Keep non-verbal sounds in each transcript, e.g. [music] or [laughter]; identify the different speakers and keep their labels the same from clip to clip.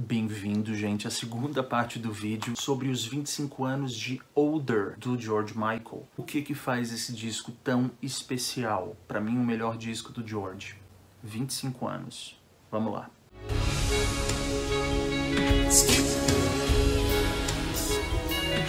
Speaker 1: Bem-vindo, gente, à segunda parte do vídeo sobre os 25 anos de Older do George Michael. O que que faz esse disco tão especial? Para mim, o melhor disco do George. 25 anos. Vamos lá.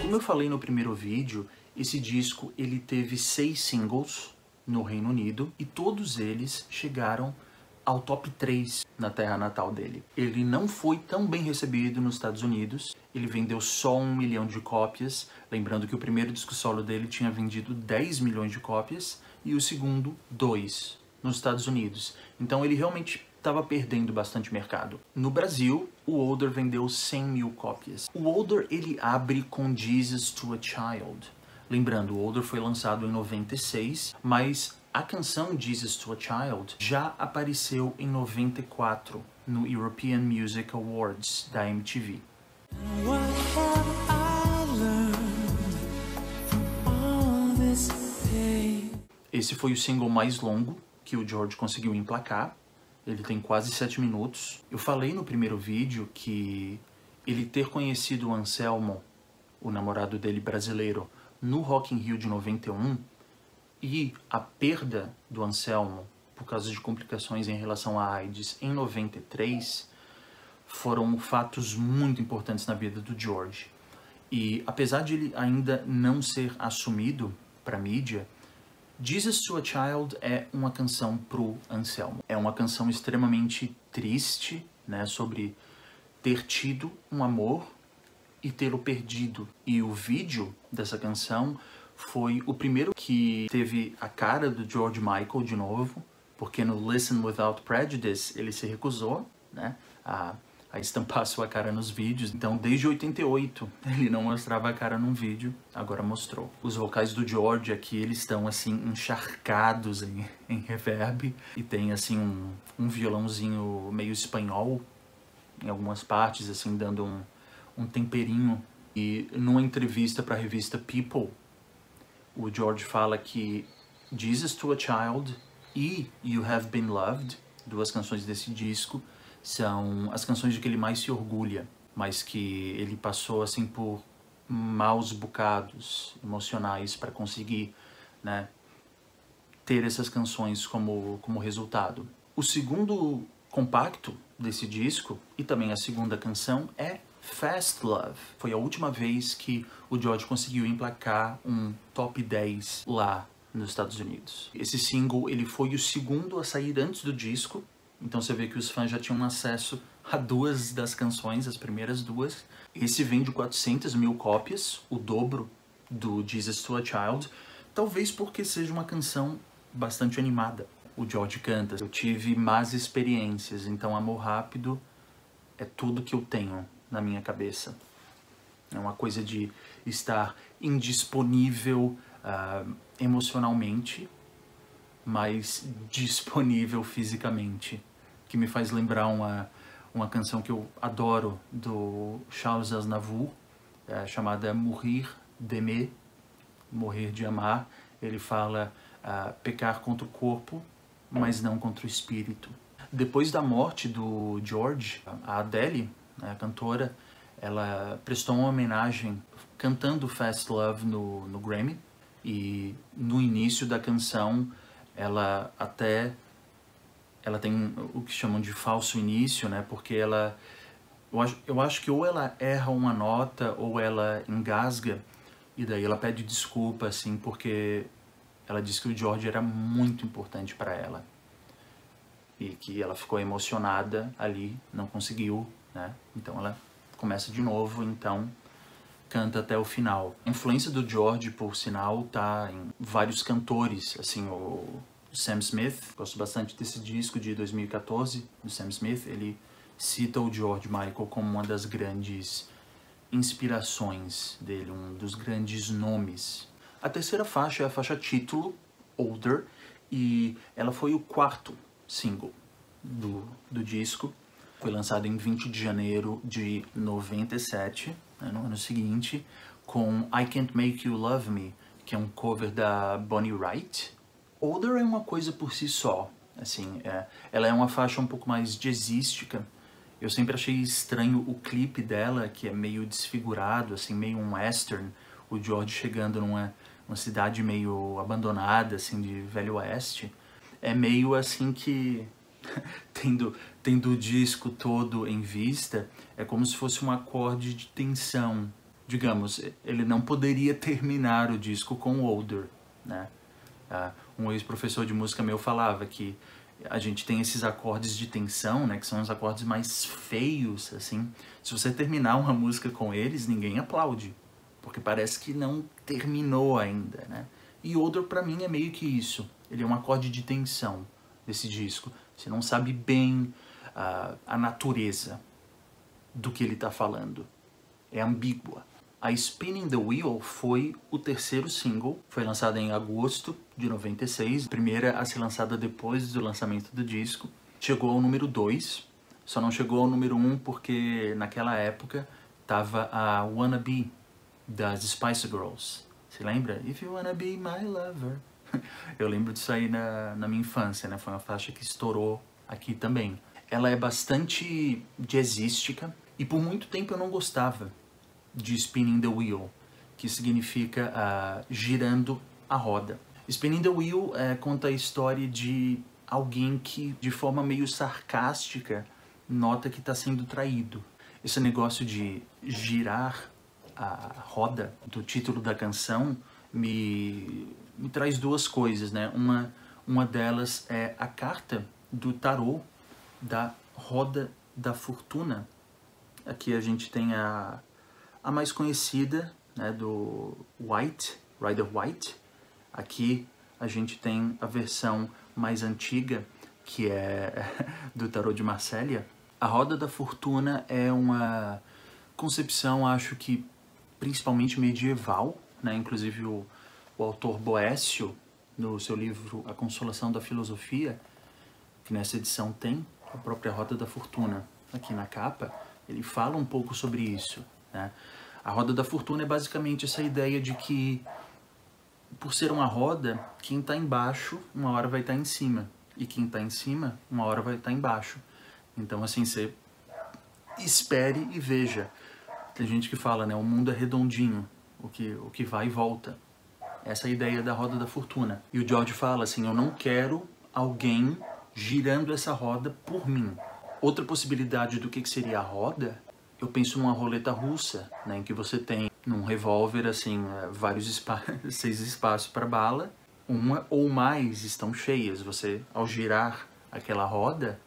Speaker 1: Como eu falei no primeiro vídeo, esse disco ele teve seis singles no Reino Unido e todos eles chegaram ao top 3 na terra natal dele. Ele não foi tão bem recebido nos Estados Unidos, ele vendeu só um milhão de cópias, lembrando que o primeiro disco solo dele tinha vendido 10 milhões de cópias e o segundo, 2, nos Estados Unidos. Então ele realmente estava perdendo bastante mercado. No Brasil, o Older vendeu 100 mil cópias. O Older ele abre com Jesus to a Child. Lembrando, o Older foi lançado em 96, mas a canção Jesus to a Child já apareceu em 94 no European Music Awards da MTV. Esse foi o single mais longo que o George conseguiu emplacar. Ele tem quase 7 minutos. Eu falei no primeiro vídeo que ele ter conhecido o Anselmo, o namorado dele brasileiro, no Rock in Rio de 91 e a perda do Anselmo por causa de complicações em relação à AIDS em 93 foram fatos muito importantes na vida do George. E apesar de ele ainda não ser assumido para mídia, Jesus to a Child é uma canção pro Anselmo. É uma canção extremamente triste, né, sobre ter tido um amor e tê-lo perdido. E o vídeo dessa canção foi o primeiro que teve a cara do George Michael de novo, porque no Listen Without Prejudice ele se recusou né, a, a estampar [laughs] sua cara nos vídeos. Então, desde 88, ele não mostrava a cara num vídeo, agora mostrou. Os vocais do George aqui, eles estão assim, encharcados em, [laughs] em reverb, e tem assim um, um violãozinho meio espanhol em algumas partes, assim, dando um, um temperinho. E numa entrevista para a revista People, o George fala que Jesus to a Child e You Have Been Loved, duas canções desse disco, são as canções de que ele mais se orgulha, mas que ele passou assim por maus bocados emocionais para conseguir, né, ter essas canções como como resultado. O segundo compacto desse disco e também a segunda canção é Fast Love. Foi a última vez que o George conseguiu emplacar um top 10 lá nos Estados Unidos. Esse single ele foi o segundo a sair antes do disco, então você vê que os fãs já tinham acesso a duas das canções, as primeiras duas. Esse vende 400 mil cópias, o dobro do Jesus to a Child, talvez porque seja uma canção bastante animada. O George canta, eu tive más experiências, então amor rápido é tudo que eu tenho na minha cabeça. É uma coisa de estar indisponível uh, emocionalmente, mas disponível fisicamente, que me faz lembrar uma, uma canção que eu adoro do Charles Aznavour, é, chamada Mourir d'aimer, Morrer de Amar. Ele fala uh, pecar contra o corpo, mas não contra o espírito. Depois da morte do George, a Adele, né, a cantora, ela prestou uma homenagem cantando Fast Love no, no Grammy. E no início da canção ela até ela tem o que chamam de falso início, né? Porque ela eu acho, eu acho que ou ela erra uma nota ou ela engasga e daí ela pede desculpa assim porque ela disse que o George era muito importante para ela. E que ela ficou emocionada ali, não conseguiu né? Então ela começa de novo, então canta até o final. A influência do George, por sinal, tá em vários cantores, assim, o Sam Smith, gosto bastante desse disco de 2014 do Sam Smith, ele cita o George Michael como uma das grandes inspirações dele, um dos grandes nomes. A terceira faixa é a faixa título, Older, e ela foi o quarto single do, do disco. Foi lançado em 20 de janeiro de 97, né, no ano seguinte, com I Can't Make You Love Me, que é um cover da Bonnie Wright. Older é uma coisa por si só, assim, é, ela é uma faixa um pouco mais jazzística Eu sempre achei estranho o clipe dela, que é meio desfigurado, assim, meio um western. O George chegando numa uma cidade meio abandonada, assim, de Velho Oeste. É meio assim que, [laughs] tendo, tendo o disco todo em vista, é como se fosse um acorde de tensão. Digamos, ele não poderia terminar o disco com Older, né? Uh, um ex-professor de música meu falava que a gente tem esses acordes de tensão, né, que são os acordes mais feios, assim. Se você terminar uma música com eles, ninguém aplaude, porque parece que não terminou ainda, né? E Odor para mim é meio que isso. Ele é um acorde de tensão desse disco. Você não sabe bem uh, a natureza do que ele está falando. É ambígua. A Spinning the Wheel foi o terceiro single, foi lançada em agosto de 96, primeira a ser lançada depois do lançamento do disco. Chegou ao número 2, só não chegou ao número 1 um porque naquela época tava a Wanna Be das Spice Girls. Se lembra? If you wanna be my lover. Eu lembro disso aí na, na minha infância, né? Foi uma faixa que estourou aqui também. Ela é bastante jazzística e por muito tempo eu não gostava de spinning the wheel, que significa uh, girando a roda. Spinning the wheel uh, conta a história de alguém que, de forma meio sarcástica, nota que está sendo traído. Esse negócio de girar a roda do título da canção me, me traz duas coisas, né? Uma, uma delas é a carta do tarô da roda da fortuna. Aqui a gente tem a, a mais conhecida, né, do White, Rider White. Aqui a gente tem a versão mais antiga, que é [laughs] do Tarot de Marsella. A Roda da Fortuna é uma concepção, acho que principalmente medieval, né? inclusive o, o autor Boécio, no seu livro A Consolação da Filosofia, que nessa edição tem a própria Roda da Fortuna aqui na capa, ele fala um pouco sobre isso. Né? A roda da fortuna é basicamente essa ideia de que, por ser uma roda, quem está embaixo, uma hora vai estar tá em cima. E quem está em cima, uma hora vai estar tá embaixo. Então, assim, você espere e veja. Tem gente que fala, né? O mundo é redondinho, o que, o que vai e volta. Essa ideia da roda da fortuna. E o George fala assim: Eu não quero alguém girando essa roda por mim. Outra possibilidade do que seria a roda, eu penso numa roleta russa, né, em que você tem num revólver assim é, vários espa [laughs] seis espaços para bala, uma ou mais estão cheias. Você ao girar aquela roda,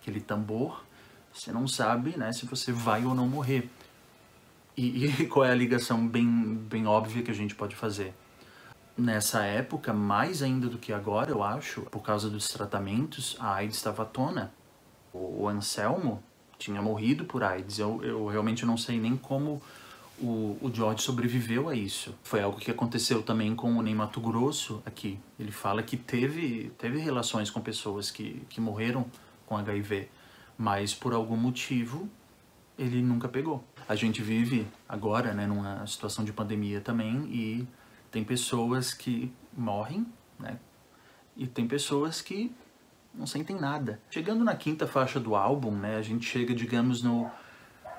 Speaker 1: aquele tambor, você não sabe, né, se você vai ou não morrer. E, e [laughs] qual é a ligação bem bem óbvia que a gente pode fazer? Nessa época, mais ainda do que agora, eu acho, por causa dos tratamentos, a AIDS estava à tona o Anselmo tinha morrido por AIDS. Eu, eu realmente não sei nem como o, o George sobreviveu a isso. Foi algo que aconteceu também com o Ney Mato Grosso aqui. Ele fala que teve, teve relações com pessoas que, que morreram com HIV, mas por algum motivo ele nunca pegou. A gente vive agora né, numa situação de pandemia também e tem pessoas que morrem, né? E tem pessoas que não sentem nada. Chegando na quinta faixa do álbum, né, a gente chega, digamos, no,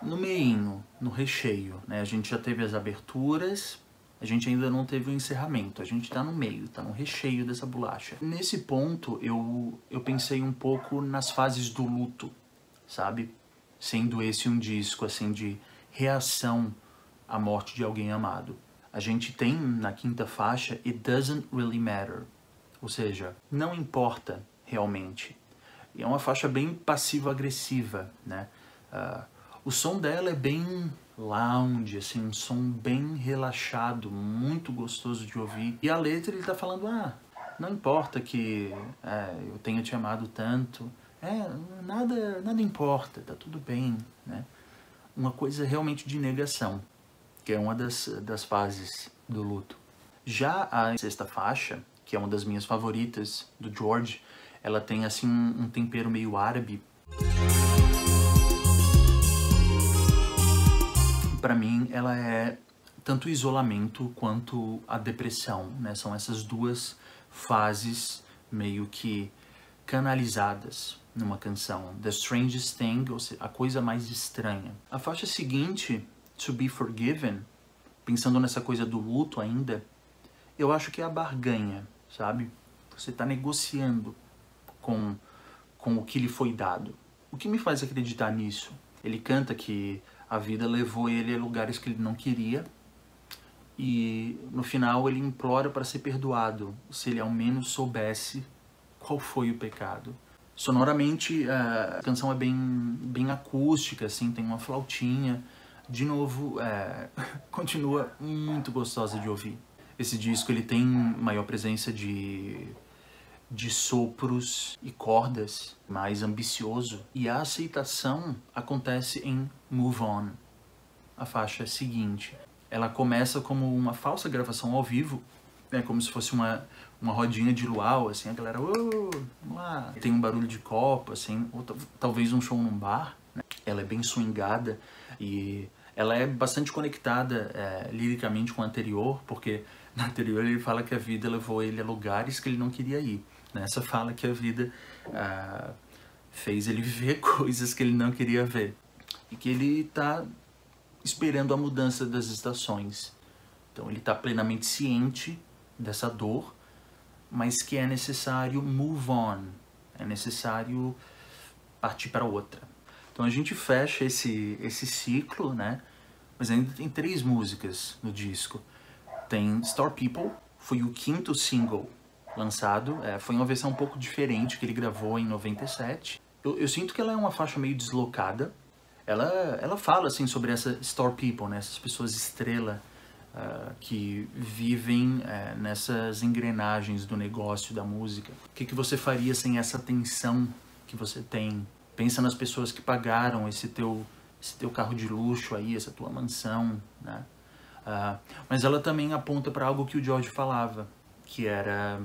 Speaker 1: no meinho, no recheio. Né? A gente já teve as aberturas, a gente ainda não teve o encerramento, a gente está no meio, está no recheio dessa bolacha. Nesse ponto, eu, eu pensei um pouco nas fases do luto, sabe? Sendo esse um disco, assim, de reação à morte de alguém amado. A gente tem na quinta faixa It Doesn't Really Matter, ou seja, não importa realmente. E é uma faixa bem passivo-agressiva, né? Uh, o som dela é bem lounge, assim, um som bem relaxado, muito gostoso de ouvir. E a letra ele tá falando, ah, não importa que é, eu tenha te amado tanto, é, nada, nada importa, tá tudo bem, né? Uma coisa realmente de negação, que é uma das, das fases do luto. Já a sexta faixa, que é uma das minhas favoritas do George, ela tem assim um, um tempero meio árabe. Para mim, ela é tanto o isolamento quanto a depressão, né? São essas duas fases meio que canalizadas numa canção. The Strangest Thing, ou seja, a coisa mais estranha. A faixa seguinte, To Be Forgiven, pensando nessa coisa do luto ainda, eu acho que é a barganha, sabe? Você está negociando com, com o que lhe foi dado. O que me faz acreditar nisso? Ele canta que a vida levou ele a lugares que ele não queria e no final ele implora para ser perdoado, se ele ao menos soubesse qual foi o pecado. Sonoramente a canção é bem, bem acústica, assim, tem uma flautinha. De novo, é, [laughs] continua muito gostosa de ouvir. Esse disco ele tem maior presença de de sopros e cordas, mais ambicioso. E a aceitação acontece em Move On, a faixa seguinte. Ela começa como uma falsa gravação ao vivo, né, como se fosse uma, uma rodinha de luau, assim, a galera, vamos lá. Tem um barulho de copo, assim, ou talvez um show num bar. Né? Ela é bem swingada e ela é bastante conectada é, liricamente com a anterior, porque [laughs] na anterior ele fala que a vida levou ele a lugares que ele não queria ir. Nessa fala que a vida ah, fez ele [laughs] ver coisas que ele não queria ver. E que ele está esperando a mudança das estações. Então ele está plenamente ciente dessa dor, mas que é necessário move on, é necessário partir para outra. Então a gente fecha esse, esse ciclo, né? Mas ainda tem três músicas no disco. Tem Star People, foi o quinto single lançado. É, foi uma versão um pouco diferente que ele gravou em 97. Eu, eu, sinto que ela é uma faixa meio deslocada. Ela, ela fala assim sobre essa Star People, né? essas pessoas estrela uh, que vivem uh, nessas engrenagens do negócio da música. O que, que você faria sem essa tensão que você tem? Pensa nas pessoas que pagaram esse teu, esse teu carro de luxo aí, essa tua mansão, né? Uh, mas ela também aponta para algo que o George falava, que era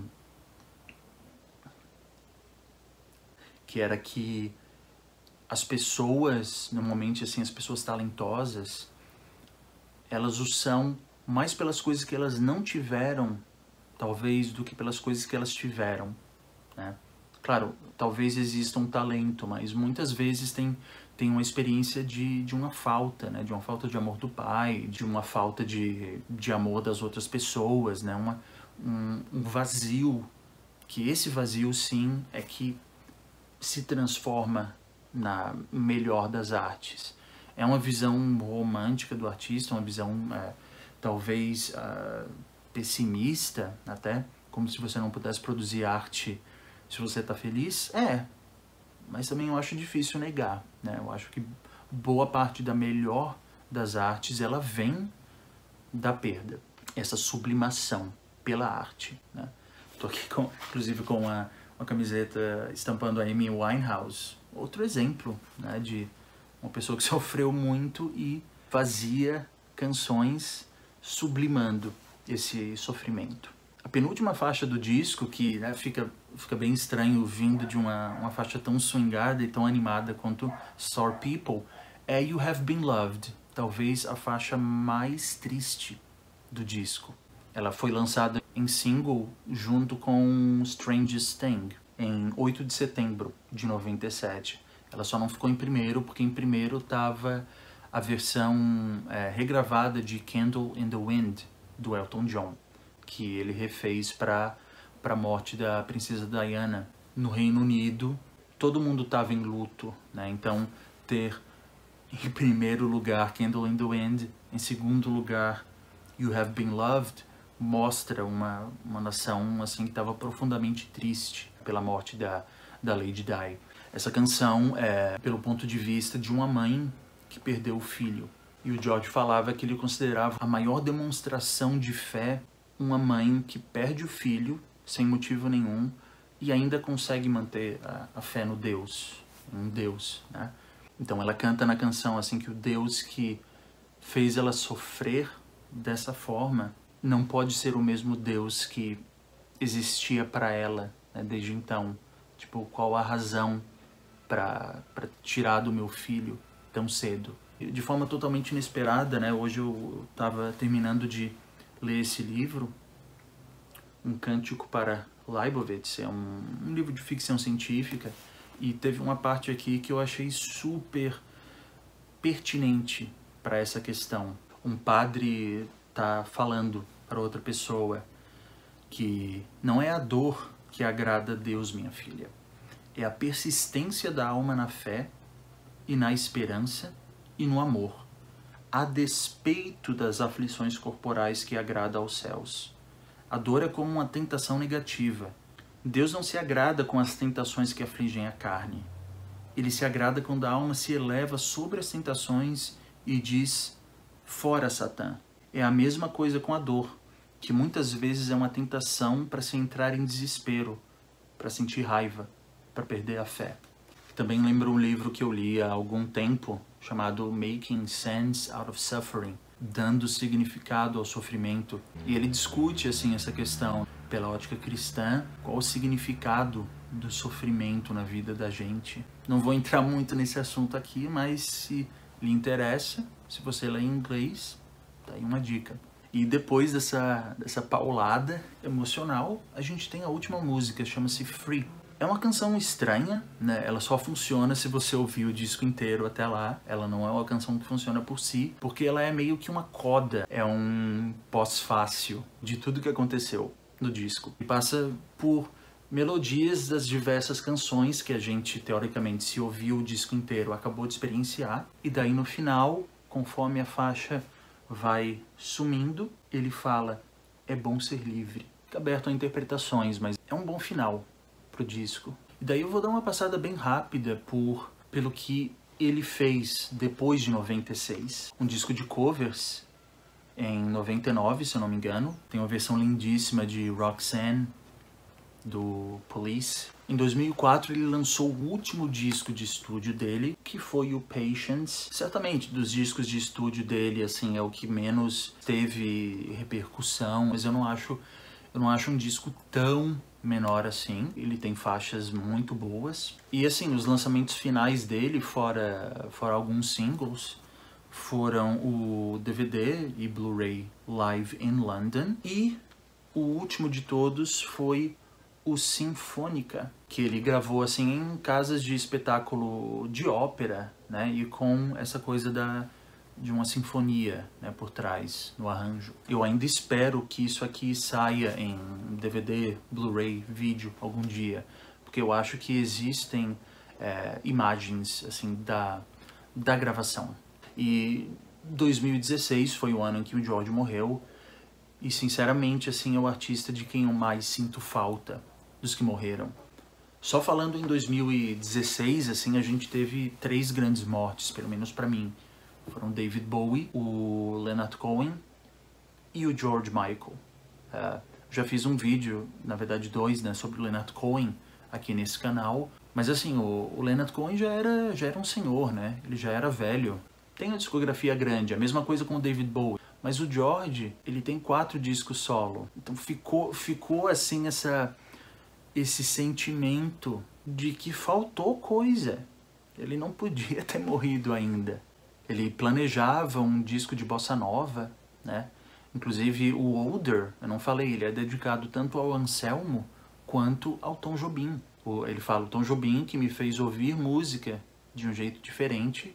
Speaker 1: que era que as pessoas, normalmente assim, as pessoas talentosas, elas o são mais pelas coisas que elas não tiveram, talvez, do que pelas coisas que elas tiveram, né? Claro, talvez exista um talento, mas muitas vezes tem, tem uma experiência de, de uma falta, né? De uma falta de amor do pai, de uma falta de, de amor das outras pessoas, né? Uma, um, um vazio, que esse vazio, sim, é que se transforma na melhor das artes. É uma visão romântica do artista, uma visão é, talvez uh, pessimista até, como se você não pudesse produzir arte se você está feliz. É, mas também eu acho difícil negar. Né? Eu acho que boa parte da melhor das artes ela vem da perda, essa sublimação pela arte. Né? Tô aqui com, inclusive com a uma camiseta estampando a Amy Winehouse. Outro exemplo né, de uma pessoa que [laughs] sofreu muito e fazia canções sublimando esse sofrimento. A penúltima faixa do disco, que né, fica, fica bem estranho vindo de uma, uma faixa tão swingada e tão animada quanto Sore People, é You Have Been Loved, talvez a faixa mais triste do disco. Ela foi lançada em single junto com Strangest Thing em 8 de setembro de 97. Ela só não ficou em primeiro porque em primeiro estava a versão é, regravada de Candle in the Wind do Elton John, que ele refez para a morte da princesa Diana no Reino Unido. Todo mundo estava em luto, né? Então ter em primeiro lugar Candle in the Wind, em segundo lugar You Have Been Loved mostra uma, uma nação assim que estava profundamente triste pela morte da, da Lady Di. Essa canção é pelo ponto de vista de uma mãe que perdeu o filho. E o George falava que ele considerava a maior demonstração de fé uma mãe que perde o filho sem motivo nenhum e ainda consegue manter a, a fé no Deus, em Deus, né? Então ela canta na canção assim que o Deus que fez ela sofrer dessa forma não pode ser o mesmo Deus que existia para ela né, desde então. Tipo, qual a razão para tirar do meu filho tão cedo? De forma totalmente inesperada, né? Hoje eu estava terminando de ler esse livro, Um Cântico para Leibovitz, é um, um livro de ficção científica, E teve uma parte aqui que eu achei super pertinente para essa questão. Um padre tá falando para outra pessoa que não é a dor que agrada a Deus, minha filha. É a persistência da alma na fé e na esperança e no amor, a despeito das aflições corporais que agrada aos céus. A dor é como uma tentação negativa. Deus não se agrada com as tentações que afligem a carne. Ele se agrada quando a alma se eleva sobre as tentações e diz: Fora, Satã. É a mesma coisa com a dor, que muitas vezes é uma tentação para se entrar em desespero, para sentir raiva, para perder a fé. Também lembro um livro que eu li há algum tempo, chamado Making Sense Out of Suffering, dando significado ao sofrimento. E ele discute assim essa questão pela ótica cristã, qual o significado do sofrimento na vida da gente. Não vou entrar muito nesse assunto aqui, mas se lhe interessa, se você lê em inglês, tá aí uma dica. E depois dessa, dessa paulada emocional, a gente tem a última música, chama-se Free. É uma canção estranha, né? Ela só funciona se você ouvir o disco inteiro até lá. Ela não é uma canção que funciona por si, porque ela é meio que uma coda, é um pós-fácil de tudo que aconteceu no disco. E passa por melodias das diversas canções que a gente, teoricamente, se ouviu o disco inteiro, acabou de experienciar. E daí no final, conforme a faixa vai sumindo, ele fala: é bom ser livre. Fica aberto a interpretações, mas é um bom final pro disco. E daí eu vou dar uma passada bem rápida por pelo que ele fez depois de 96. Um disco de covers em 99, se eu não me engano. Tem uma versão lindíssima de Roxanne do Police. Em 2004 ele lançou o último disco de estúdio dele, que foi o Patience. Certamente dos discos de estúdio dele, assim, é o que menos teve repercussão, mas eu não acho, eu não acho um disco tão menor assim. Ele tem faixas muito boas. E assim, os lançamentos finais dele, fora fora alguns singles, foram o DVD e Blu-ray Live in London e o último de todos foi o Sinfônica, que ele gravou assim em casas de espetáculo de ópera, né? E com essa coisa da de uma sinfonia, né, por trás no arranjo. Eu ainda espero que isso aqui saia em DVD, Blu-ray, vídeo algum dia, porque eu acho que existem é, imagens assim da da gravação. E 2016 foi o ano em que o George morreu. E sinceramente, assim, é o artista de quem eu mais sinto falta dos que morreram. Só falando em 2016, assim, a gente teve três grandes mortes, pelo menos para mim. Foram David Bowie, o Leonard Cohen e o George Michael. Uh, já fiz um vídeo, na verdade dois, né, sobre o Leonard Cohen aqui nesse canal. Mas assim, o, o Leonard Cohen já era, já era um senhor, né? Ele já era velho. Tem uma discografia grande, a mesma coisa com o David Bowie. Mas o George, ele tem quatro discos solo. Então ficou, ficou assim essa esse sentimento de que faltou coisa. Ele não podia [laughs] ter morrido ainda. Ele planejava um disco de bossa nova, né? Inclusive o Older, eu não falei, ele é dedicado tanto ao Anselmo quanto ao Tom Jobim. Ele fala, o Tom Jobim que me fez ouvir música de um jeito diferente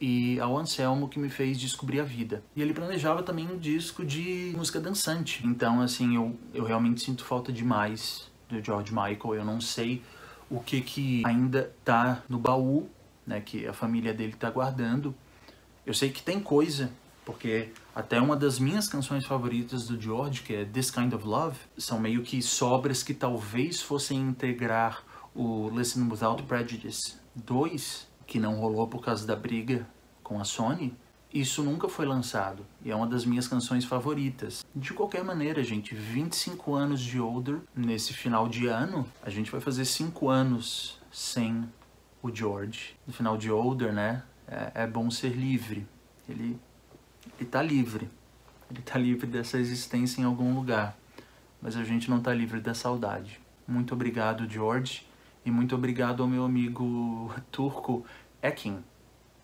Speaker 1: e ao Anselmo que me fez descobrir a vida. E ele planejava também um disco de música dançante. Então, assim, eu, eu realmente sinto falta demais do George Michael. Eu não sei o que que ainda tá no baú, né, que a família dele tá guardando. Eu sei que tem coisa, porque até uma das minhas canções favoritas do George, que é This Kind of Love, são meio que sobras que talvez fossem integrar o Listen Without Prejudice 2, que não rolou por causa da briga com a Sony, isso nunca foi lançado e é uma das minhas canções favoritas. De qualquer maneira, gente, 25 anos de Older nesse final de ano, a gente vai fazer 5 anos sem o George. No final de Older, né? É, é bom ser livre. Ele, ele tá livre. Ele tá livre dessa existência em algum lugar. Mas a gente não tá livre da saudade. Muito obrigado, George. E muito obrigado ao meu amigo [laughs] turco Ekin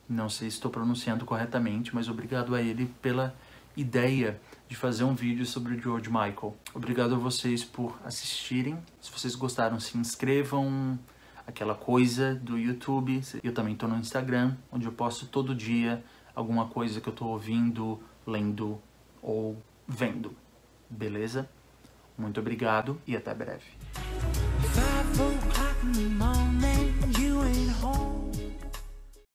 Speaker 1: não sei se estou pronunciando corretamente, mas obrigado a ele pela ideia de fazer um vídeo sobre o George Michael. Obrigado a vocês por assistirem. Se vocês gostaram, se inscrevam, aquela coisa do YouTube. Eu também estou no Instagram, onde eu posto todo dia alguma coisa que eu estou ouvindo, lendo ou vendo. Beleza? Muito obrigado e até breve.